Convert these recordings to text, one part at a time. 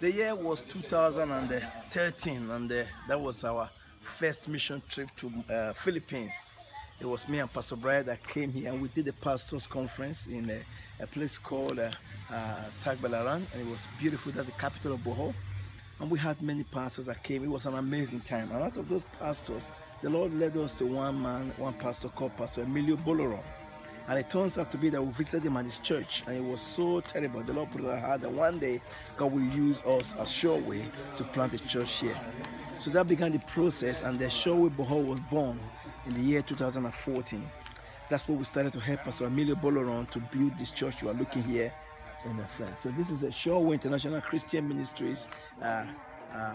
The year was 2013, and uh, that was our first mission trip to uh, Philippines. It was me and Pastor Brian that came here, and we did a pastors' conference in a, a place called uh, uh, Tagbilaran, and it was beautiful. That's the capital of Bohol. And we had many pastors that came. It was an amazing time. And out of those pastors, the Lord led us to one man, one pastor called Pastor Emilio Boloron. And it turns out to be that we visited him at his church, and it was so terrible. The Lord put it on heart that one day God will use us as Sureway to plant a church here. So that began the process, and the Sureway Bohol was born in the year 2014. That's what we started to help Pastor Emilio Boloron to build this church you are looking here in the front. So this is the Sureway International Christian Ministries uh, uh.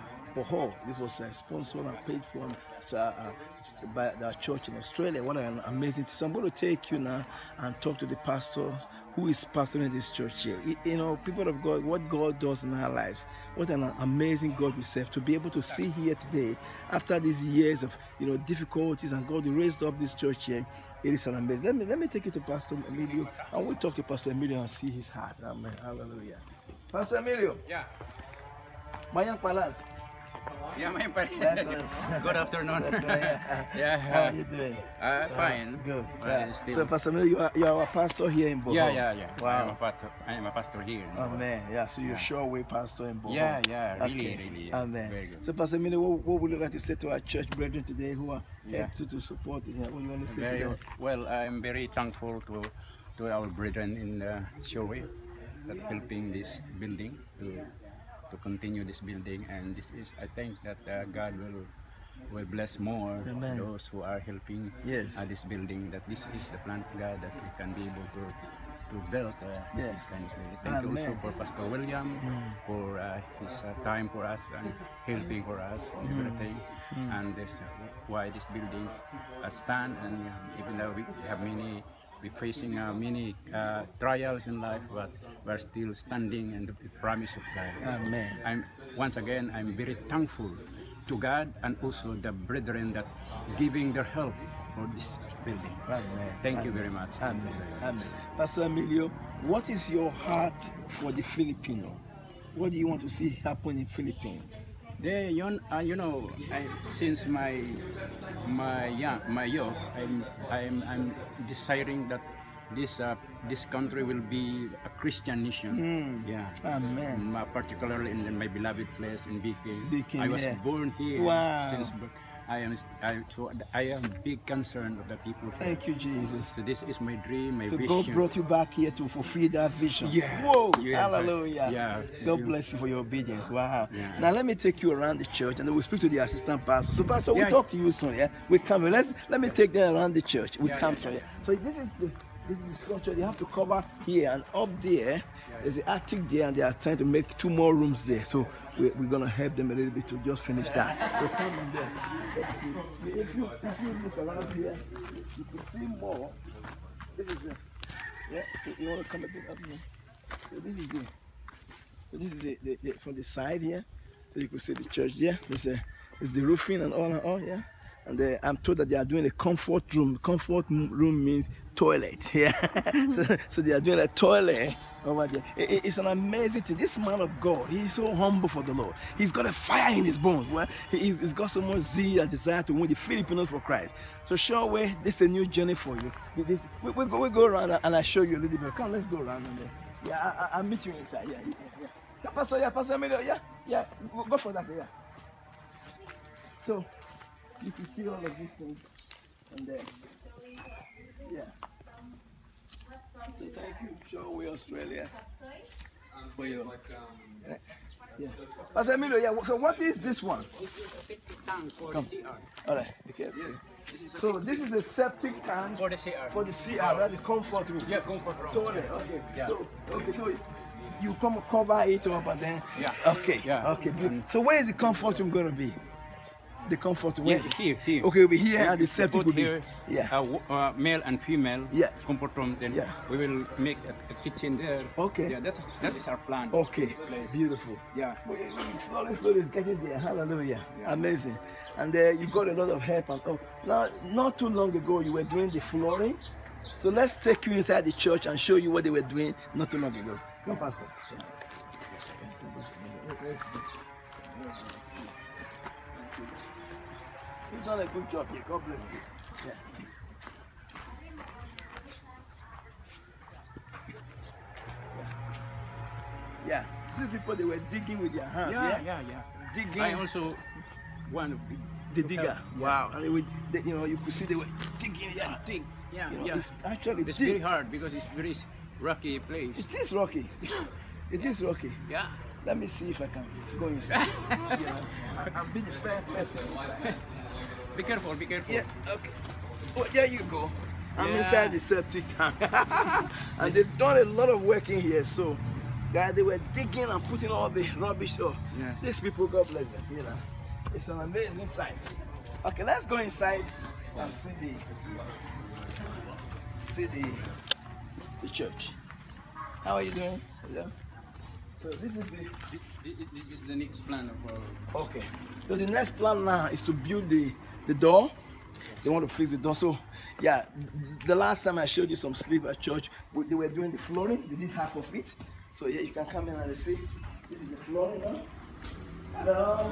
This was uh, sponsored and paid for uh, by the church in Australia. What an amazing! So I'm going to take you now and talk to the pastor who is pastoring this church here. You- know, people of God, what God does in our lives. What an amazing God we serve. To be able to see here today, after these years of you know difficulties, and God raised up this church here. It is an amazing. Let me let me take you to Pastor Emilio, and we'll talk to Pastor Emilio and see his heart. Amen. Hallelujah. Pastor Emilio, Yeah. Mayang Palas. Yeah, my pare. Good afternoon. yeah. How are you doing? Uh, fine. Good. Uh, Yeah. So, Pastor Emilio, you are, you are a pastor here in Bohol. yeah, yeah, yeah. I am a Wow. pastor. I am a pastor here. Oh man, yeah. So you're Yeah. sure way pastor in Bohol. Yeah, yeah, really, okay. really, yeah. Amen. Very good. So, Pastor Emilio, what, what would you like to say to our church brethren today who are Yeah. helped you to support it? What do you want to say Very, to them? well, I'm very thankful to to our brethren in the Sureway that helping this building to to continue this building, and this is I think that uh, God will will bless more Amen. those who are helping Yes. uh, this building. That this is the plan of God that we can be able to to build uh, Yeah. this kind of building. Thank you also for Pastor William for uh, his uh, time for us and helping for us and everything. And this uh, why this building uh, stand and uh, even though we have many we facing uh, many uh, trials in life, but we're still standing in the promise of God. Amen. I'm once again I'm very thankful to God and also the brethren that giving their help for this building. Amen. Thank you very much. Amen. Amen. Pastor Emilio, what is your heart for the Filipino? What do you want to see happen in Philippines? They, you, uh, you know, I, since my my young, my youth, I'm I'm I'm desiring that this uh, this country will be a Christian nation. Yeah. Amen. Mm, particularly in my beloved place in BK. BK, I was yeah. born here. Wow. Since birth. I am I, so I am big concern of the people. here. Thank you, Jesus. So this is my dream, my So vision. God brought you back here to fulfill that vision. Yeah. Whoa. Yeah. Hallelujah. Yeah. God You- bless you for your obedience. Wow. Yeah. Now let me take you around the church and then we'll speak to the assistant pastor. So Pastor, we'll talk to you soon. Yeah. We come. Let's let me take them around the church. We come so yeah. So this is the this is the structure. You have to cover here and up there. There's the attic there, and they are trying to make two more rooms there. So we're, we're gonna help them a little bit to just finish that. In there. Let's see. If you if you look around here, you can see more. This is it. Yeah, you- to come a bit up here. So this is the, so this is the, the, the from the side here. So you can see the church there. This is is the roofing and all and all. Yeah, and uh, I'm told that they are doing a comfort room. Comfort room means toilet. Yeah, so, so they are doing a toilet over there. I- I- it's an amazing thing. This man of God, he's so humble for the Lord. He's got a fire in his bones. Well, he- he's, he's got so much zeal and desire to win the Filipinos for Christ. So Sureway, this is a new journey for you. We, we, we, go, we go around and I show you a little bit. Come, let's go around there. Yeah, I, I, I'll meet you inside. Yeah, yeah, yeah. yeah. Pastor, yeah, Pastor Emilio, yeah, yeah. Go- Go for that, yeah. So, you can see all of these things, and then, yeah. So thank you, Sureway Australia, for your. Um, yeah. Pastor Emilio, yeah. So what is this one? Come. All right, be careful. So this is a septic tank For the CR. for the CR, that's the comfort room. Yeah, comfort room. Toilet, okay. Yeah. So, okay, so you come cover it up and then. Yeah. Okay. Yeah. Okay. So where is the comfort room going to be? The comfort where Yes, here, here. Okay, we'll be here and the septic will be. Yeah. uh, uh, male and female Yeah. comfort room. Then Yeah. we will make a, a kitchen there. Okay. Yeah, that's that is our plan. Okay. Beautiful. Yeah. Slowly, slowly, it's getting there. Hallelujah. Amazing. And uh, you got a lot of help. And oh, now, not too long ago, you were doing the flooring. So let's take you inside the church and show you what they were doing not too long ago. Come, Pastor. You've done a good job here. God bless you. Yeah. Yeah. These people they were digging with their hands. Yeah, Yeah. yeah, yeah. Digging. I also one of the the digger. help. Wow. And they would, they, you know, you could see they were digging. Yeah, Yeah. dig. Yeah, You know, yeah. it's actually It's deep. very hard because it's very rocky place. It is rocky. It is rocky. Yeah. Let me see if I can go inside. you know, I- I'll be the first person inside. Be careful, be careful. Yeah, okay. Oh, there you go. I'm Yeah. inside the septic tank. and they've done a lot of work in here. So, guys, they were digging and putting all the rubbish. Oh, Yeah. these people, God bless them. You know, it's an amazing sight. Okay, let's go inside and see the see the the church. How are you doing? Hello. So this is the Thi- thi- This is the next plan of our Okay. So the next plan now is to build the, the door. They want to fix the door. So, yeah, the last time I showed you some sleep at church, they were doing the flooring. They did half of it. So, yeah, you can come in and see. This is the flooring now. Hello.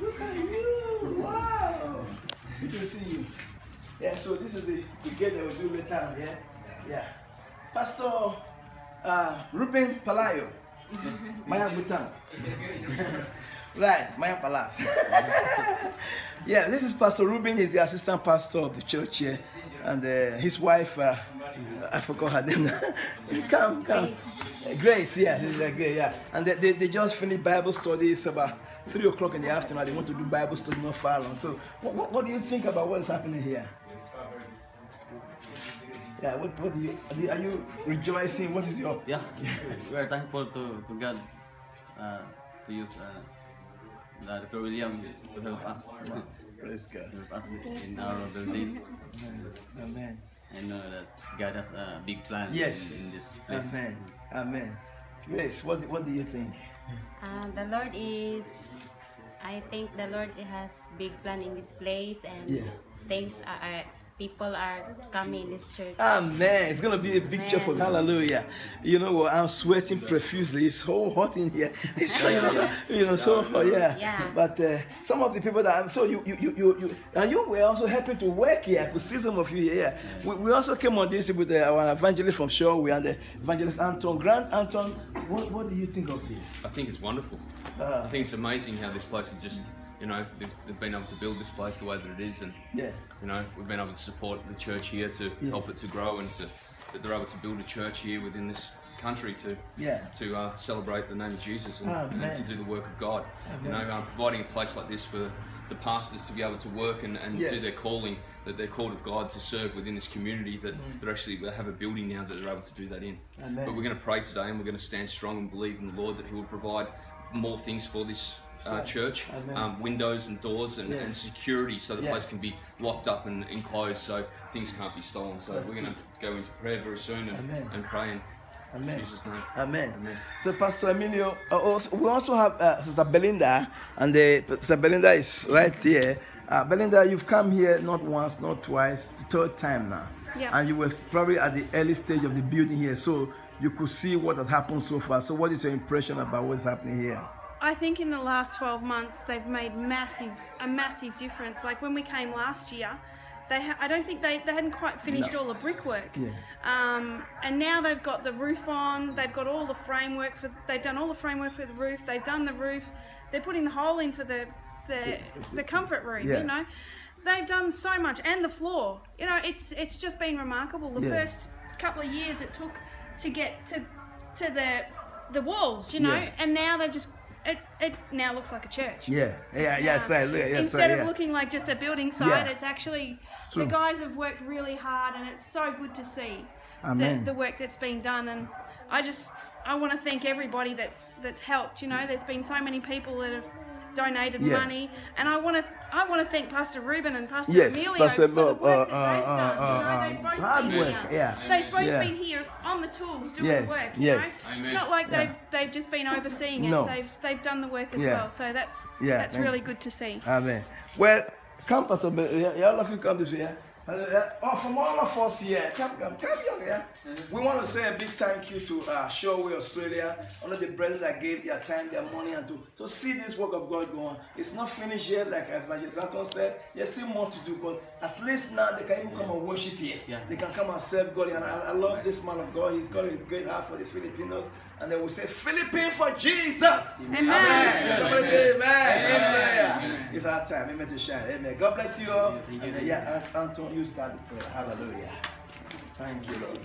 Look at you. Wow. Good to see you. Yeah, so this is the, the gate that we'll do later. Yeah. Yeah. Pastor uh, Ruben Palayo. Maya Butang. right, Maya Palace. yeah, this is Pastor Ruben. He's the assistant pastor of the church here. And uh, his wife, uh, I forgot her name. come, come. Grace, yeah, this is uh, Grace, yeah. And they, they, they just finished Bible study. It's about 3 o'clock in the afternoon. They want to do Bible study not far long. So, what, what, what do you think about what is happening here? Yeah, what, what do you, are you, are you rejoicing? What is your, Yeah, we are thankful to, to God uh, to use uh, the Dr. William to help us, praise God. help us in our building. Amen. I know that God has a big plan in- Yes. in, this place. Amen. Amen. Grace, what, what do you think? Uh, the Lord is, I think the Lord has big plan in this place and Yeah. things are, are people are coming in this church. Amen. It's gonna be a picture for Amen. hallelujah. You know what? I'm sweating profusely. It's so hot in here. It's so, you know, you know, so hot, yeah. Yeah. But uh, some of the people that so you you you you, you and you were also helping to work here. I could see some of you here. We, we also came on this with uh, our evangelist from Shore. We and the evangelist Anton Grant. Anton, what what do you think of this? I think it's wonderful. Uh, I think it's amazing how this place is just, you know, they've, they've been able to build this place the way that it is, and Yeah. you know, we've been able to support the church here to help it to grow and to that they're able to build a church here within this country to Yeah. to uh, celebrate the name of Jesus and, Amen. and to do the work of God. You know, um, providing a place like this for the pastors to be able to work and, and do their calling, that they're called of God to serve within this community, that they're actually they have a building now that they're able to do that in. Amen. But we're going to pray today and we're going to stand strong and believe in the Lord that He will provide more things for this uh, church um, windows and doors and, and security so the place can be locked up and enclosed so things can't be stolen. So we're going to go into prayer very soon and, Amen. and pray in Amen. Jesus' name. Amen. Amen. So, Pastor Emilio, uh, also, we also have uh, Sister Belinda, and the, Sister Belinda is right here. Uh, Belinda, you've come here not once, not twice, the third time now. Yeah. And you were probably at the early stage of the building here, so you could see what has happened so far. So, what is your impression about what's happening here? I think in the last 12 months they've made massive a massive difference. Like when we came last year, they ha- I don't think they, they hadn't quite finished No. all the brickwork. Yeah. Um, and now they've got the roof on. They've got all the framework for. They've done all the framework for the roof. They've done the roof. They're putting the hole in for the the, the comfort room. Yeah. You know, they've done so much, and the floor. You know, it's it's just been remarkable. The Yeah. first couple of years it took to get to to the the walls. You know, Yeah. and now they've just. It, it now looks like a church. Yeah, yeah, It's yeah, uh, right. Look, yeah, Instead right, of looking like just a building site, Yeah. it's actually true. the guys have worked really hard, and it's so good to see the, the work that's been done. And I just I want to thank everybody that's that's helped. You know, there's been so many people that have donated Yeah. money, and I want to I want to thank Pastor Ruben and Pastor Yes, Emilio Pastor for the work uh, that they've uh, done. uh, you know, uh, they've both hard been work, here. yeah. They've both Yeah. been here on the tools doing Yes, the work. yes. You know? It's not like Yeah. they've they've just been overseeing it. No. They've they've done the work as Yeah. well. So that's Yeah, that's thank really good to see. Amen. Well, come, Pastor. Be- yeah, yeah, all of you come this way. Yeah? Hallelujah. Oh, from all of us here, come, come, come young, yeah. We want to say a big thank you to uh, Sureway Australia, all of the brothers that gave their time, their money, and to, to see this work of God go on. It's not finished yet, like Evangelist Anton said. There's still more to do, but at least now they can even come and worship here. Yeah. They can come and serve God. And I, I love this man of God. He's got a great heart for the Filipinos. And they will say, Philippine for Jesus. Amen. Amen. Somebody say amen. Hallelujah. It's our time. Amen to shine. Amen. God bless you all. And then, yeah, Anton, you start the prayer. Hallelujah. Thank you, Lord.